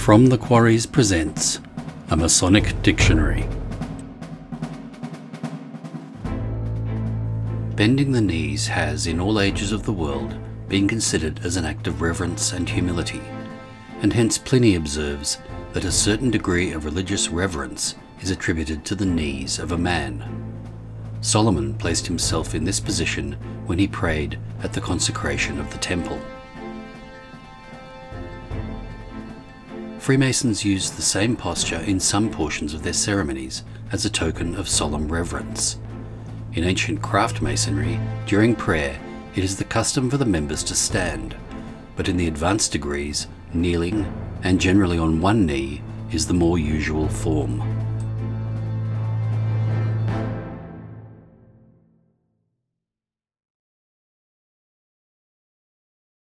From the Quarries presents a Masonic Dictionary. Bending the knees has, in all ages of the world, been considered as an act of reverence and humility, and hence Pliny observes that a certain degree of religious reverence is attributed to the knees of a man. Solomon placed himself in this position when he prayed at the consecration of the temple. Freemasons use the same posture in some portions of their ceremonies as a token of solemn reverence. In ancient craft masonry, during prayer, it is the custom for the members to stand, but in the advanced degrees, kneeling, and generally on one knee, is the more usual form.